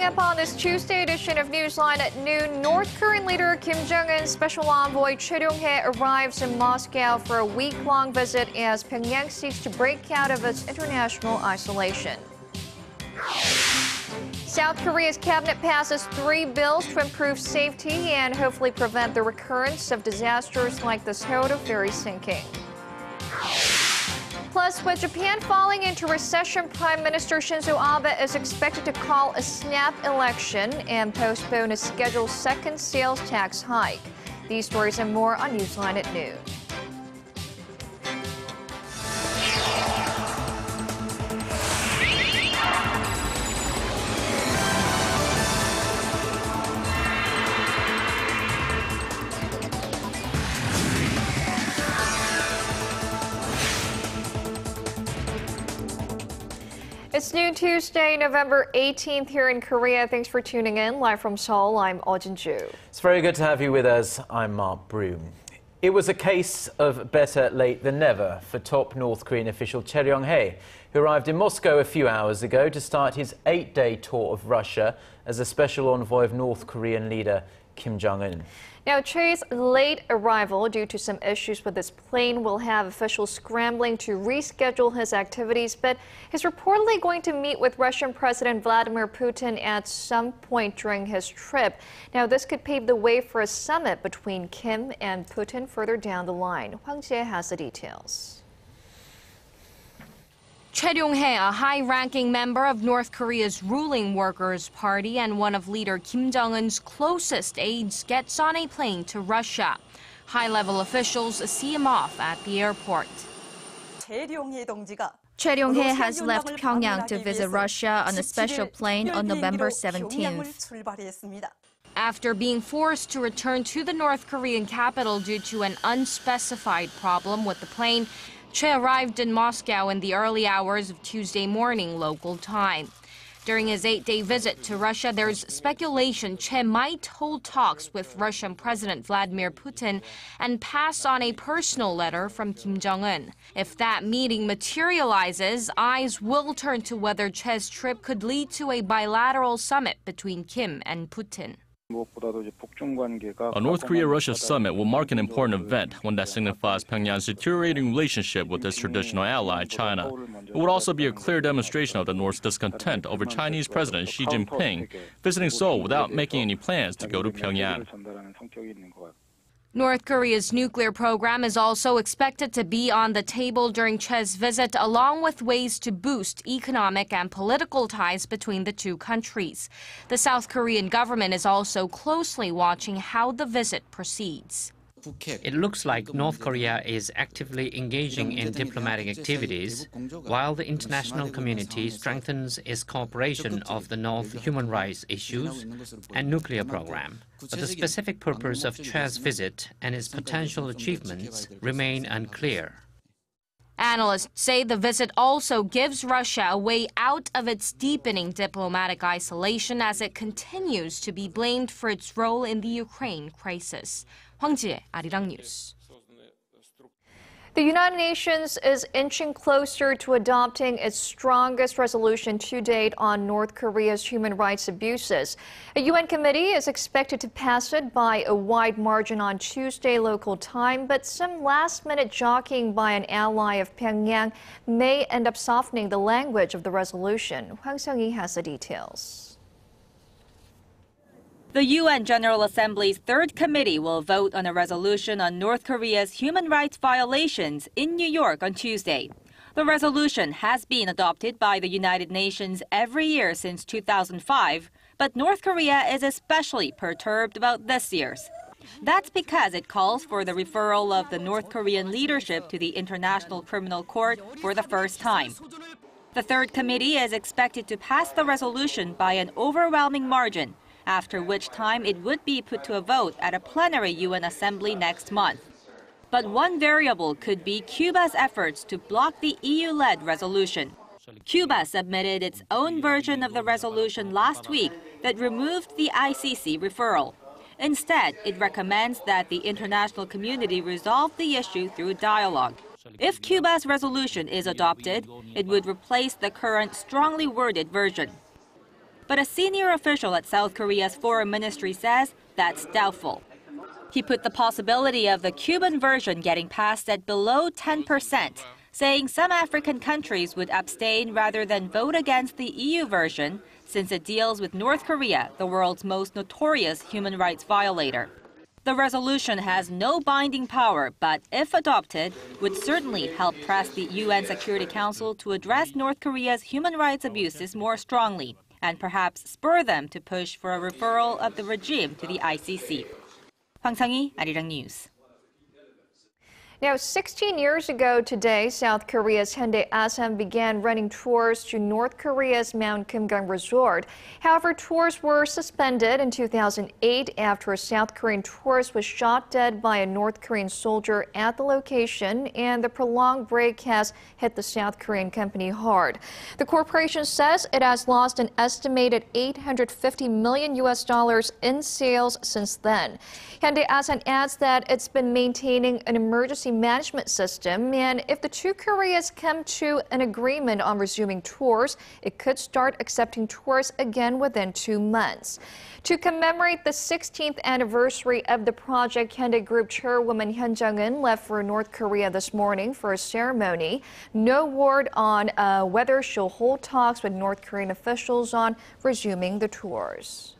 Coming up on this Tuesday edition of Newsline at noon, North Korean leader Kim Jong-un's special envoy Choe Ryong-hae arrives in Moscow for a week-long visit as Pyongyang seeks to break out of its international isolation. South Korea's cabinet passes three bills to improve safety and hopefully prevent the recurrence of disasters like the Sewol-ho ferry sinking. Plus, with Japan falling into recession, Prime Minister Shinzo Abe is expected to call a snap election and postpone a scheduled second sales tax hike. These stories and more on Newsline at noon. It's New Tuesday, November 18th here in Korea. Thanks for tuning in. Live from Seoul, I'm oh Eoh Jin-joo. It's very good to have you with us. I'm Mark Broome. It was a case of better late than never for top North Korean official Choe Ryong-hae, who arrived in Moscow a few hours ago to start his eight-day tour of Russia as a special envoy of North Korean leader Kim Jong-un. Now, Choe's late arrival due to some issues with his plane will have officials scrambling to reschedule his activities, but he's reportedly going to meet with Russian President Vladimir Putin at some point during his trip. Now, this could pave the way for a summit between Kim and Putin further down the line. Hwang Ji-hye has the details. Choe Ryong-hae, a high-ranking member of North Korea's ruling Workers' Party and one of leader Kim Jong-un's closest aides, gets on a plane to Russia. High-level officials see him off at the airport. Choe Ryong-hae has left Pyongyang to visit Russia on a special plane on November 17th. After being forced to return to the North Korean capital due to an unspecified problem with the plane, Choe arrived in Moscow in the early hours of Tuesday morning local time. During his eight-day visit to Russia, there's speculation Choe might hold talks with Russian President Vladimir Putin and pass on a personal letter from Kim Jong-un. If that meeting materializes, eyes will turn to whether Choe's trip could lead to a bilateral summit between Kim and Putin. A North Korea-Russia summit will mark an important event, one that signifies Pyongyang's deteriorating relationship with its traditional ally, China. It would also be a clear demonstration of the North's discontent over Chinese President Xi Jinping visiting Seoul without making any plans to go to Pyongyang. North Korea's nuclear program is also expected to be on the table during Choe's visit, along with ways to boost economic and political ties between the two countries. The South Korean government is also closely watching how the visit proceeds. It looks like North Korea is actively engaging in diplomatic activities while the international community strengthens its cooperation of the North human rights issues and nuclear program. But the specific purpose of Choe's visit and its potential achievements remain unclear. Analysts say the visit also gives Russia a way out of its deepening diplomatic isolation as it continues to be blamed for its role in the Ukraine crisis. 황지혜, 아리랑 뉴스. The United Nations is inching closer to adopting its strongest resolution to date on North Korea's human rights abuses. A UN committee is expected to pass it by a wide margin on Tuesday local time, but some last minute jockeying by an ally of Pyongyang may end up softening the language of the resolution. Hwang Seung-yi has the details. The UN General Assembly's third committee will vote on a resolution on North Korea's human rights violations in New York on Tuesday. The resolution has been adopted by the United Nations every year since 2005, but North Korea is especially perturbed about this year's. That's because it calls for the referral of the North Korean leadership to the International Criminal Court for the first time. The third committee is expected to pass the resolution by an overwhelming margin after which time it would be put to a vote at a plenary UN assembly next month. But one variable could be Cuba's efforts to block the EU-led resolution. Cuba submitted its own version of the resolution last week that removed the ICC referral. Instead, it recommends that the international community resolve the issue through dialogue. If Cuba's resolution is adopted, it would replace the current strongly worded version. But a senior official at South Korea's foreign ministry says that's doubtful. He put the possibility of the Cuban version getting passed at below 10%, saying some African countries would abstain rather than vote against the EU version since it deals with North Korea, the world's most notorious human rights violator. The resolution has no binding power, but if adopted, would certainly help press the UN Security Council to address North Korea's human rights abuses more strongly and perhaps spur them to push for a referral of the regime to the ICC. Hwang Sang-hee, Arirang News. Now, 16 years ago today, South Korea's Hyundai Asan began running tours to North Korea's Mount Kumgang Resort. However, tours were suspended in 2008 after a South Korean tourist was shot dead by a North Korean soldier at the location, and the prolonged break has hit the South Korean company hard. The corporation says it has lost an estimated 850 million U.S. dollars in sales since then. Hyundai Asan adds that it's been maintaining an emergency management system. And if the two Koreas come to an agreement on resuming tours, it could start accepting tours again within two months. To commemorate the 16th anniversary of the project, Hyundai Group chairwoman Hyun Jeong-eun left for North Korea this morning for a ceremony. No word on uh, whether she'll hold talks with North Korean officials on resuming the tours.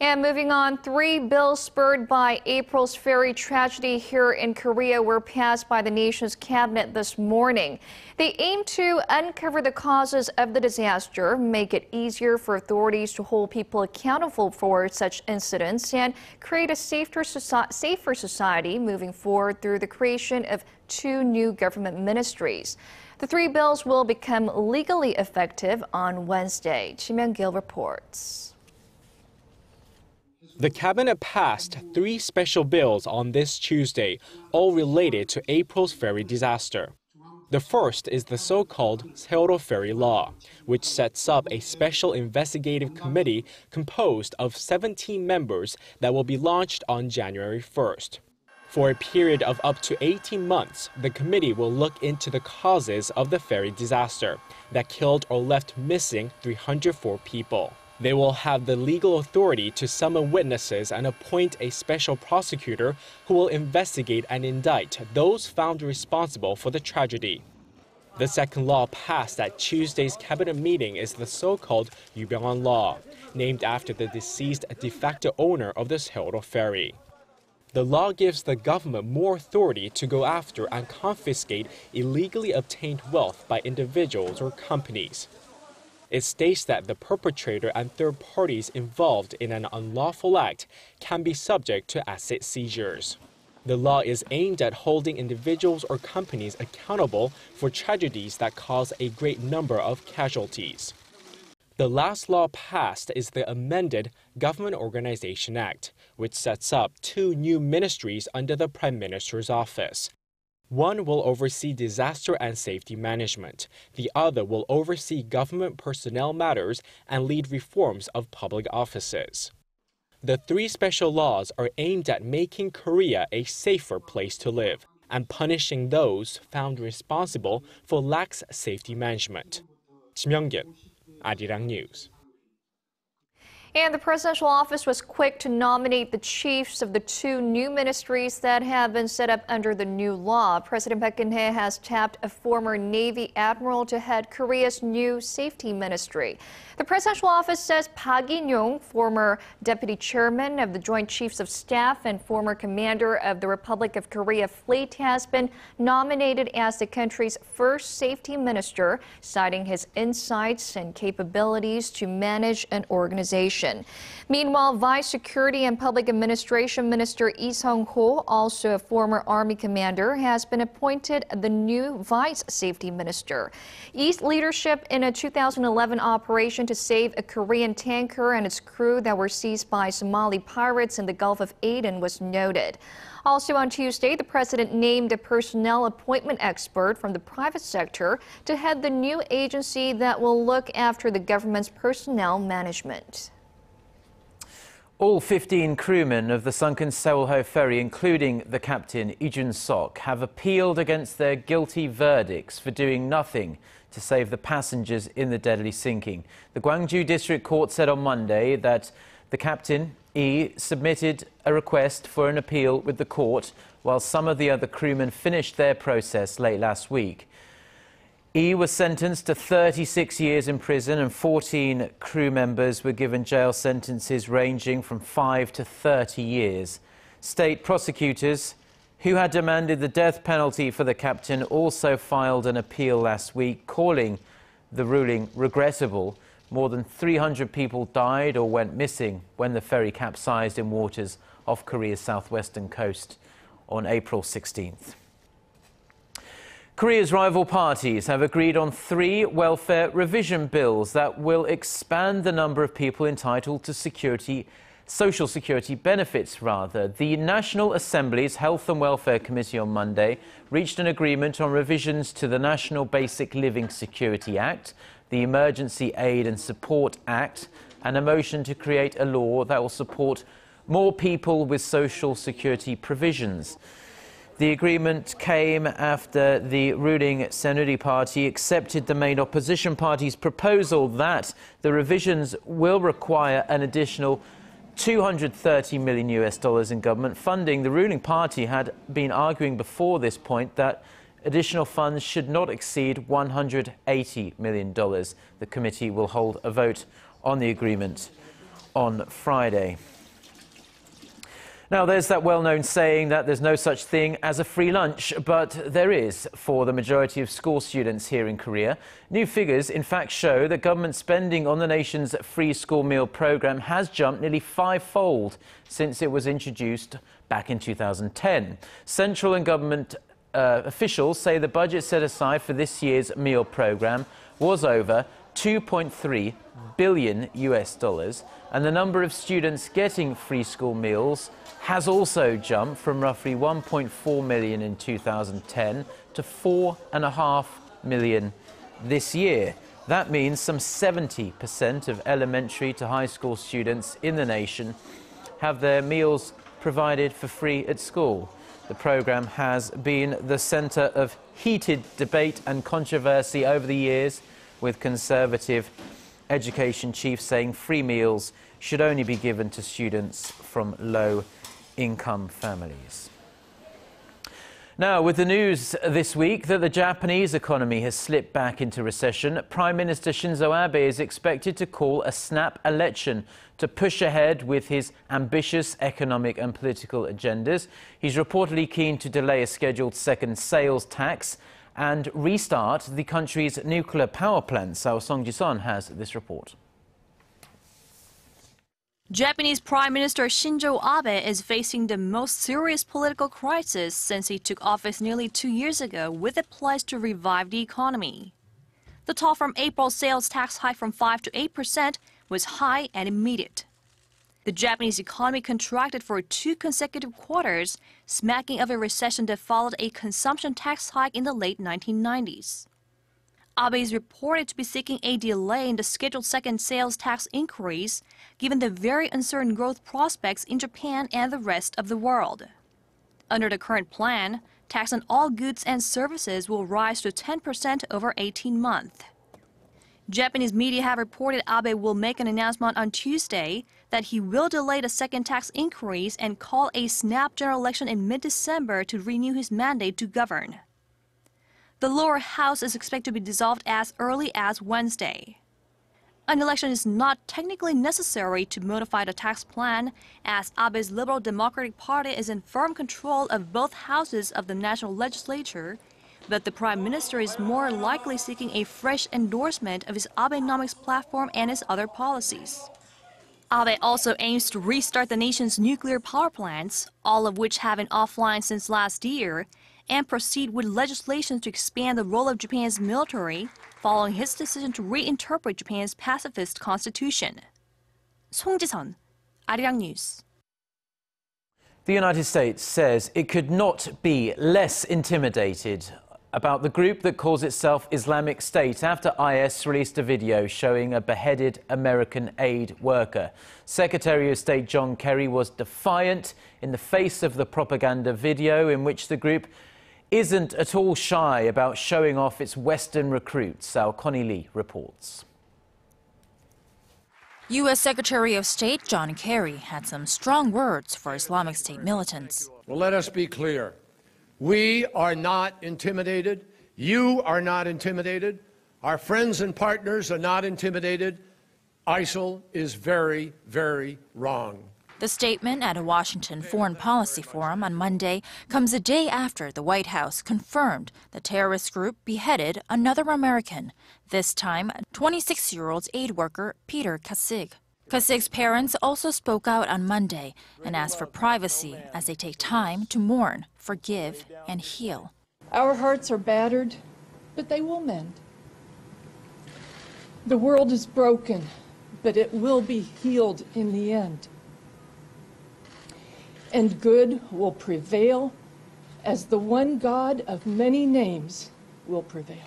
And moving on, three bills spurred by April's ferry tragedy here in Korea were passed by the nation's cabinet this morning. They aim to uncover the causes of the disaster, make it easier for authorities to hold people accountable for such incidents, and create a safer, safer society moving forward through the creation of two new government ministries. The three bills will become legally effective on Wednesday. Chi Myung-gil reports. The cabinet passed three special bills on this Tuesday, all related to April's ferry disaster. The first is the so-called Sewol Ferry Law, which sets up a special investigative committee composed of 17 members that will be launched on January 1st. For a period of up to 18 months, the committee will look into the causes of the ferry disaster that killed or left missing 304 people. They will have the legal authority to summon witnesses and appoint a special prosecutor who will investigate and indict those found responsible for the tragedy. The second law passed at Tuesday's cabinet meeting is the so-called Yoo Byung-eun Law, named after the deceased de facto owner of the Sewol ferry. The law gives the government more authority to go after and confiscate illegally obtained wealth by individuals or companies. It states that the perpetrator and third parties involved in an unlawful act can be subject to asset seizures. The law is aimed at holding individuals or companies accountable for tragedies that cause a great number of casualties. The last law passed is the amended Government Organization Act, which sets up two new ministries under the Prime Minister's office one will oversee disaster and safety management. The other will oversee government personnel matters and lead reforms of public offices. The three special laws are aimed at making Korea a safer place to live and punishing those found responsible for lax safety management. Kim Young-gil, Arirang News. And the presidential office was quick to nominate the chiefs of the two new ministries that have been set up under the new law. President Park Geun-hye has tapped a former Navy admiral to head Korea's new safety ministry. The presidential office says Park In-yong, former deputy chairman of the Joint Chiefs of Staff and former commander of the Republic of Korea Fleet, has been nominated as the country's first safety minister, citing his insights and capabilities to manage an organization. Meanwhile, Vice Security and Public Administration Minister Lee Sung-ho, also a former Army commander, has been appointed the new Vice Safety Minister. East leadership in a 2011 operation to save a Korean tanker and its crew that were seized by Somali pirates in the Gulf of Aden was noted. Also on Tuesday, the president named a personnel appointment expert from the private sector to head the new agency that will look after the government's personnel management. All 15 crewmen of the sunken Sewol-ho ferry, including the captain Lee Jun-sok, have appealed against their guilty verdicts for doing nothing to save the passengers in the deadly sinking. The Gwangju District Court said on Monday that the captain, E, submitted a request for an appeal with the court while some of the other crewmen finished their process late last week. E was sentenced to 36 years in prison and 14 crew members were given jail sentences ranging from 5 to 30 years. State prosecutors who had demanded the death penalty for the captain also filed an appeal last week calling the ruling regrettable. More than 300 people died or went missing when the ferry capsized in waters off Korea's southwestern coast on April 16th. Korea's rival parties have agreed on three welfare revision bills that will expand the number of people entitled to security social security benefits rather. The National Assembly's Health and Welfare Committee on Monday reached an agreement on revisions to the National Basic Living Security Act, the Emergency Aid and Support Act, and a motion to create a law that will support more people with social security provisions. The agreement came after the ruling Saenuri party accepted the main opposition party's proposal that the revisions will require an additional 230 million US dollars in government funding. The ruling party had been arguing before this point that additional funds should not exceed 180 million dollars. The committee will hold a vote on the agreement on Friday. Now, there's that well known saying that there's no such thing as a free lunch, but there is for the majority of school students here in Korea. New figures, in fact, show that government spending on the nation's free school meal program has jumped nearly fivefold since it was introduced back in 2010. Central and government uh, officials say the budget set aside for this year's meal program was over 2.3 billion US dollars, and the number of students getting free school meals has also jumped from roughly 1.4 million in 2010 to 4.5 million this year. That means some 70% of elementary to high school students in the nation have their meals provided for free at school. The programme has been the centre of heated debate and controversy over the years, with Conservative education chiefs saying free meals should only be given to students from low income families. Now, with the news this week that the Japanese economy has slipped back into recession, Prime Minister Shinzo Abe is expected to call a snap election to push ahead with his ambitious economic and political agendas. He's reportedly keen to delay a scheduled second sales tax and restart the country's nuclear power plants. Our Song Ji-sun has this report. Japanese Prime Minister Shinzo Abe is facing the most serious political crisis since he took office nearly two years ago with a pledge to revive the economy. The talk from April's sales tax hike from 5 to 8 percent was high and immediate. The Japanese economy contracted for two consecutive quarters, smacking of a recession that followed a consumption tax hike in the late 1990s. Abe is reported to be seeking a delay in the scheduled second sales tax increase, given the very uncertain growth prospects in Japan and the rest of the world. Under the current plan, tax on all goods and services will rise to 10% over 18 months. Japanese media have reported Abe will make an announcement on Tuesday that he will delay the second tax increase and call a snap general election in mid December to renew his mandate to govern. The lower house is expected to be dissolved as early as Wednesday. An election is not technically necessary to modify the tax plan, as Abe's Liberal Democratic Party is in firm control of both houses of the national legislature, but the Prime Minister is more likely seeking a fresh endorsement of his Abenomics platform and his other policies. Abe also aims to restart the nation's nuclear power plants, all of which have been offline since last year, and proceed with legislation to expand the role of Japan's military, following his decision to reinterpret Japan's pacifist constitution. Song Ji-sun, Arirang News. The United States says it could not be less intimidated about the group that calls itself Islamic State after IS released a video showing a beheaded American aid worker. Secretary of State John Kerry was defiant in the face of the propaganda video in which the group isn't at all shy about showing off its Western recruits. Our Connie Lee reports. U.S. Secretary of State John Kerry had some strong words for Islamic State militants. Well, let us be clear. We are not intimidated. You are not intimidated. Our friends and partners are not intimidated. ISIL is very, very wrong. The statement at a Washington Foreign Policy Forum on Monday comes a day after the White House confirmed the terrorist group beheaded another American, this time 26 year old aid worker Peter Kassig. Kassig's parents also spoke out on Monday and asked for privacy as they take time to mourn, forgive, and heal. Our hearts are battered, but they will mend. The world is broken, but it will be healed in the end. And good will prevail as the one God of many names will prevail.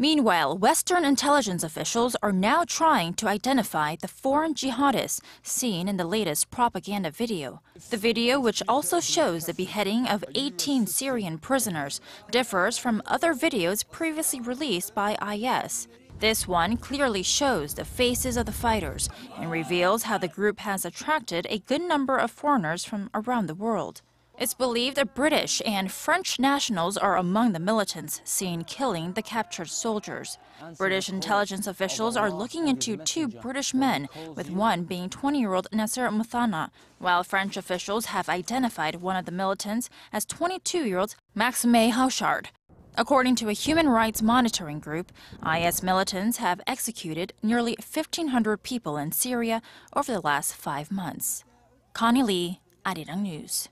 Meanwhile, Western intelligence officials are now trying to identify the foreign jihadists seen in the latest propaganda video. The video, which also shows the beheading of 18 Syrian prisoners, differs from other videos previously released by IS. This one clearly shows the faces of the fighters and reveals how the group has attracted a good number of foreigners from around the world. It's believed that British and French nationals are among the militants seen killing the captured soldiers. British intelligence officials are looking into two British men, with one being 20-year-old Nasser Muthana, while French officials have identified one of the militants as 22-year-old Maxime Hauchard. According to a human rights monitoring group, IS militants have executed nearly 1,500 people in Syria over the last five months. Connie Lee, Arirang News.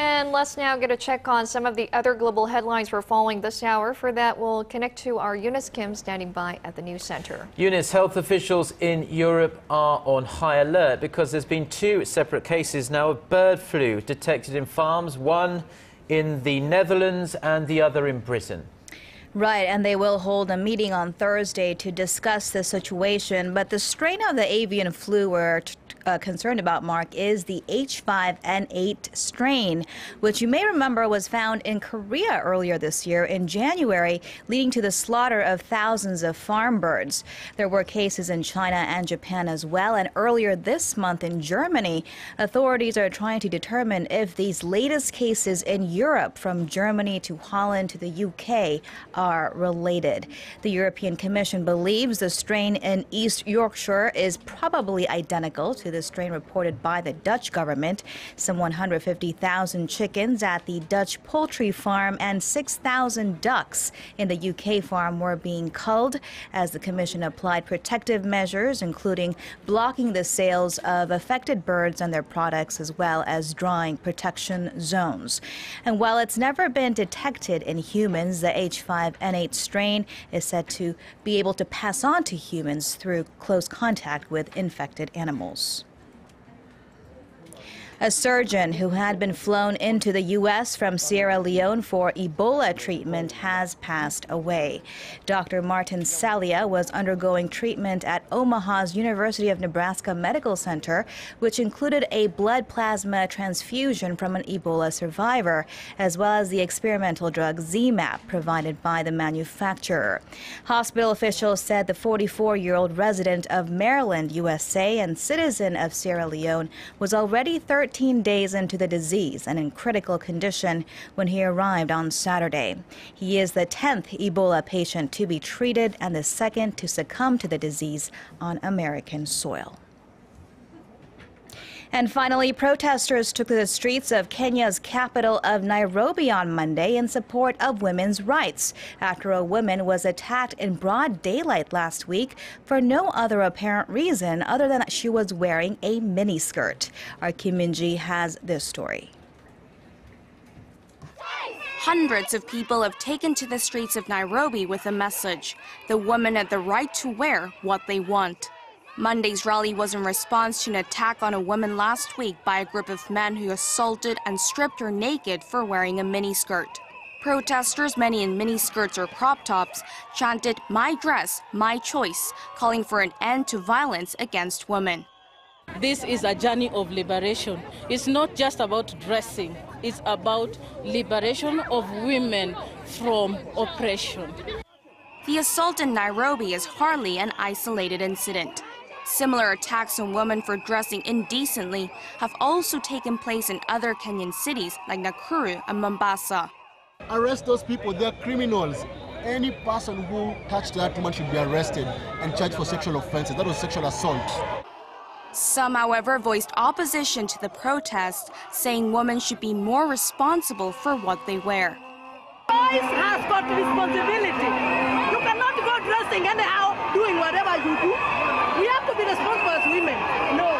And let's now get a check on some of the other global headlines we're following this hour. For that, we'll connect to our Eunice Kim standing by at the news center. Eunice, health officials in Europe are on high alert because there's been two separate cases now of bird flu detected in farms, one in the Netherlands and the other in Britain. Right, and they will hold a meeting on Thursday to discuss the situation. But the strain of the avian flu we're uh, concerned about, Mark, is the H5N8 strain, which you may remember was found in Korea earlier this year in January, leading to the slaughter of thousands of farm birds. There were cases in China and Japan as well, and earlier this month in Germany, authorities are trying to determine if these latest cases in Europe, from Germany to Holland to the UK, are related. The European Commission believes the strain in East Yorkshire is probably identical to the strain reported by the Dutch government. Some 150,000 chickens at the Dutch poultry farm and 6,000 ducks in the UK farm were being culled as the Commission applied protective measures, including blocking the sales of affected birds and their products, as well as drawing protection zones. And while it's never been detected in humans, the H5 N8 strain is said to be able to pass on to humans through close contact with infected animals. A surgeon who had been flown into the U.S. from Sierra Leone for Ebola treatment has passed away. Dr. Martin Salia was undergoing treatment at Omaha's University of Nebraska Medical Center, which included a blood plasma transfusion from an Ebola survivor, as well as the experimental drug ZMapp provided by the manufacturer. Hospital officials said the 44 year old resident of Maryland, USA, and citizen of Sierra Leone was already 13 13 days into the disease and in critical condition when he arrived on Saturday. He is the 10th Ebola patient to be treated and the second to succumb to the disease on American soil. And finally, protesters took to the streets of Kenya's capital of Nairobi on Monday in support of women's rights after a woman was attacked in broad daylight last week for no other apparent reason other than that she was wearing a miniskirt. Our Kim Minji has this story. Hundreds of people have taken to the streets of Nairobi with a message the women have the right to wear what they want. Monday's rally was in response to an attack on a woman last week by a group of men who assaulted and stripped her naked for wearing a miniskirt. Protesters, many in miniskirts or crop tops, chanted, My dress, my choice, calling for an end to violence against women. This is a journey of liberation. It's not just about dressing, it's about liberation of women from oppression. The assault in Nairobi is hardly an isolated incident. Similar attacks on women for dressing indecently have also taken place in other Kenyan cities like Nakuru and Mombasa. Arrest those people, they're criminals. Any person who touched that woman should be arrested and charged for sexual offenses. That was sexual assault. Some, however, voiced opposition to the protest, saying women should be more responsible for what they wear. Boys has got responsibility. You cannot go dressing anyhow, doing whatever you do. Be responsible as women. No.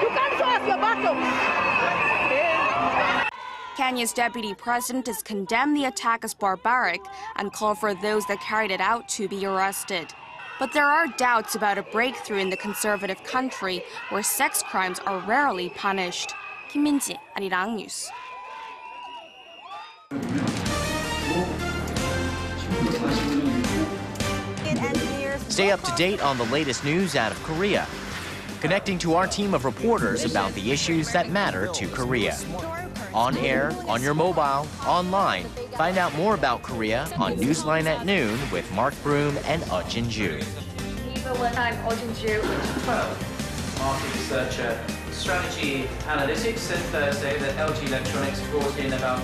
You can't show us your buttocks. Eh? Kenya's deputy president has condemned the attack as barbaric and called for those that carried it out to be arrested. But there are doubts about a breakthrough in the conservative country where sex crimes are rarely punished. Kim Min-ji, Arirang News. Stay up to date on the latest news out of Korea. Connecting to our team of reporters about the issues that matter to Korea. On air, on your mobile, online. Find out more about Korea on Newsline at noon with Mark Broome and Eoh Jin-joo. I'm Eoh Jin-joo. Market researcher, strategy analytics said Thursday that LG Electronics brought in about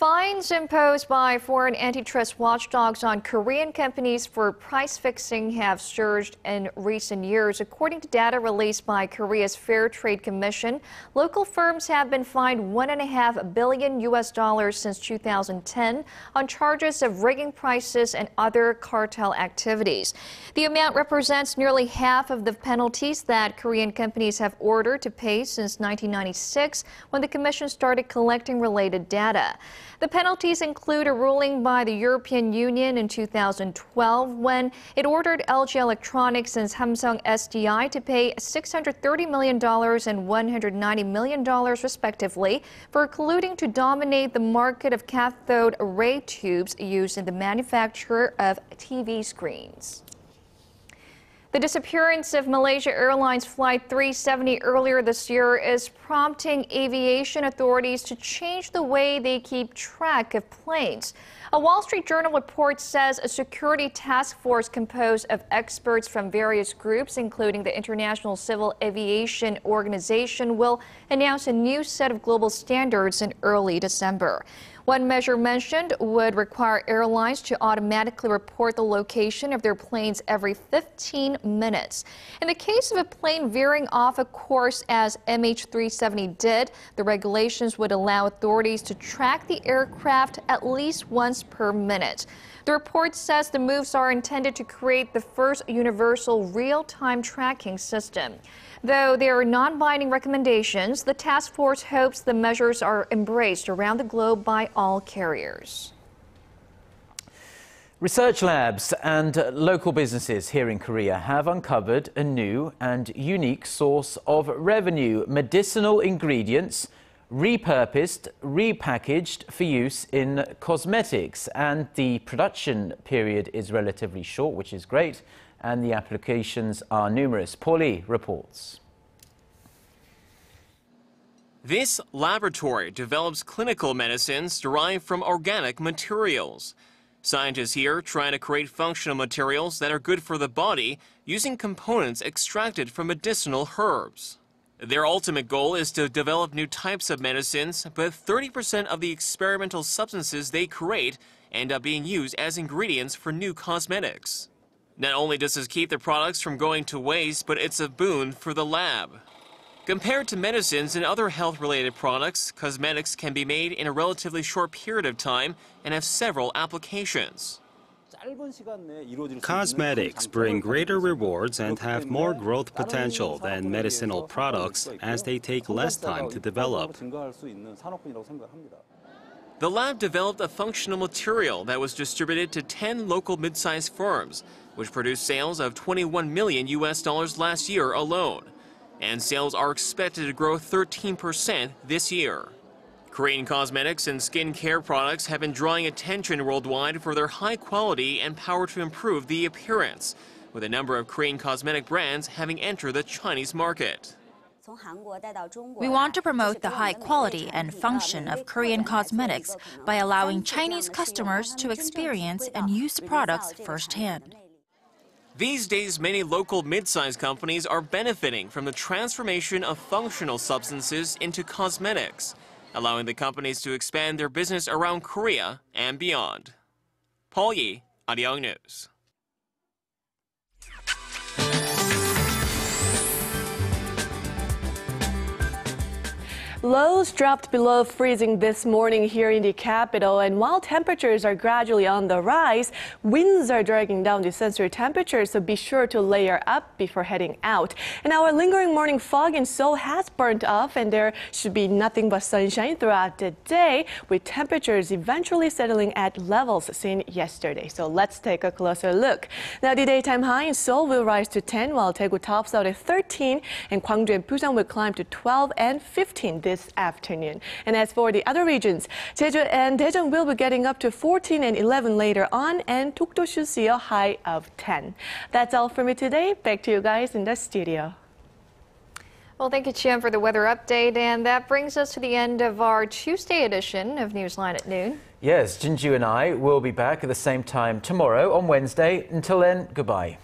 Fines imposed by foreign antitrust watchdogs on Korean companies for price fixing have surged in recent years. According to data released by Korea's Fair Trade Commission, local firms have been fined 1.5 billion US dollars since 2010 on charges of rigging prices and other cartel activities. The amount represents nearly half of the penalties that Korean companies have ordered to pay since 1996 when the commission started collecting related data. The penalties include a ruling by the European Union in 2012 when it ordered LG Electronics and Samsung SDI to pay $630 million and $190 million respectively for colluding to dominate the market of cathode ray tubes used in the manufacture of TV screens. The disappearance of Malaysia Airlines Flight 370 earlier this year is prompting aviation authorities to change the way they keep track of planes. A Wall Street Journal report says a security task force composed of experts from various groups, including the International Civil Aviation Organization, will announce a new set of global standards in early December. One measure mentioned would require airlines to automatically report the location of their planes every 15 minutes. In the case of a plane veering off a course as MH370 did, the regulations would allow authorities to track the aircraft at least once per minute. The report says the moves are intended to create the first universal real-time tracking system. Though there are non-binding recommendations, the task force hopes the measures are embraced around the globe by all carriers. Research labs and local businesses here in Korea have uncovered a new and unique source of revenue medicinal ingredients repurposed, repackaged for use in cosmetics. And the production period is relatively short, which is great and the applications are numerous. Paul Yi reports. This laboratory develops clinical medicines derived from organic materials. Scientists here trying to create functional materials that are good for the body using components extracted from medicinal herbs. Their ultimate goal is to develop new types of medicines, but 30% of the experimental substances they create end up being used as ingredients for new cosmetics. Not only does this keep the products from going to waste, but it's a boon for the lab. Compared to medicines and other health-related products, cosmetics can be made in a relatively short period of time and have several applications. Cosmetics bring greater rewards and have more growth potential than medicinal products as they take less time to develop. The lab developed a functional material that was distributed to 10 local mid-sized firms, which produced sales of 21 million US dollars last year alone. And sales are expected to grow 13% this year. Korean cosmetics and skincare products have been drawing attention worldwide for their high quality and power to improve the appearance, with a number of Korean cosmetic brands having entered the Chinese market. We want to promote the high quality and function of Korean cosmetics by allowing Chinese customers to experience and use products firsthand. These days, many local mid-sized companies are benefiting from the transformation of functional substances into cosmetics, allowing the companies to expand their business around Korea and beyond. Paul Yi, Arirang News. Lows dropped below freezing this morning here in the capital, and while temperatures are gradually on the rise, winds are dragging down the sensor temperature, so be sure to layer up before heading out. And our lingering morning fog in Seoul has burnt off, and there should be nothing but sunshine throughout the day, with temperatures eventually settling at levels seen yesterday. So let's take a closer look. Now, the daytime high in Seoul will rise to 10, while Daegu tops out at 13, and Gwangju and Busan will climb to 12 and 15 this afternoon. And as for the other regions, Jeju and Daejeon will be getting up to 14 and 11 later on, and Dokdo should see a high of 10. That's all for me today. Back to you guys in the studio. Well, thank you, Chien, for the weather update. And that brings us to the end of our Tuesday edition of Newsline at noon. Yes, Jinju and I will be back at the same time tomorrow on Wednesday. Until then, goodbye.